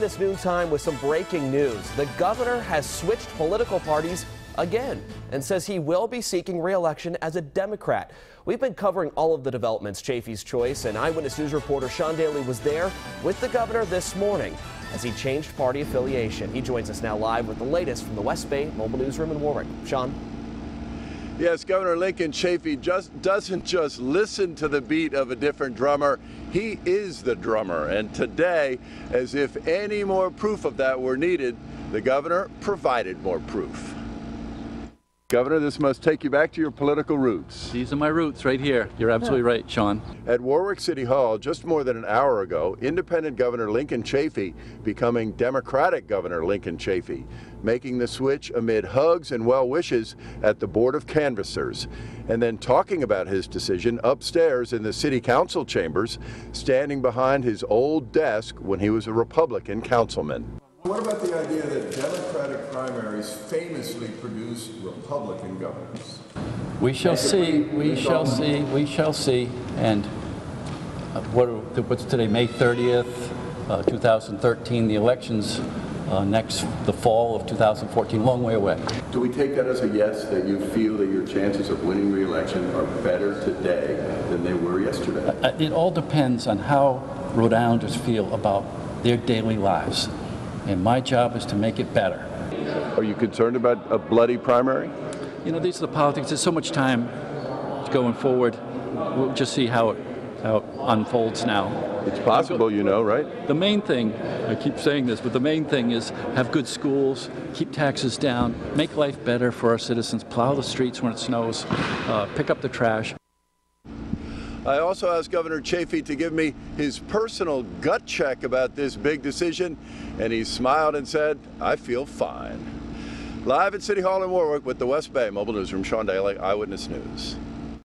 This noontime with some breaking news. The governor has switched political parties again and says he will be seeking re-election as a Democrat. We've been covering all of the developments, Chafee's Choice, and Eyewitness News reporter Sean Daly was there with the governor this morning as he changed party affiliation. He joins us now live with the latest from the West Bay Mobile Newsroom in Warwick. Sean? Yes, Governor Lincoln Chafee just doesn't just listen to the beat of a different drummer. He is the drummer. And today, as if any more proof of that were needed, the governor provided more proof. Governor, this must take you back to your political roots. These are my roots right here. You're absolutely right, Sean. At Warwick City Hall, just more than an hour ago, independent Governor Lincoln Chafee becoming Democratic Governor Lincoln Chafee, making the switch amid hugs and well wishes at the Board of Canvassers, and then talking about his decision upstairs in the City Council chambers, standing behind his old desk when he was a Republican councilman. What about the idea that Democratic primaries famously produce Republican governors? We shall see, we shall see, we shall see. And uh, what, what's today, May 30th, uh, 2013, the elections uh, next, the fall of 2014, long way away. Do we take that as a yes, that you feel that your chances of winning re-election are better today than they were yesterday? Uh, It all depends on how Rhode Islanders feel about their daily lives. And my job is to make it better. Are you concerned about a bloody primary? You know, these are the politics. There's so much time going forward. We'll just see how it, how it unfolds now. It's possible, you know, right? The main thing, I keep saying this, but the main thing is have good schools, keep taxes down, make life better for our citizens, plow the streets when it snows, uh, pick up the trash. I also asked Governor Chafee to give me his personal gut check about this big decision, and he smiled and said, I feel fine. Live at City Hall in Warwick with the West Bay Mobile Newsroom, Sean Daly, Eyewitness News.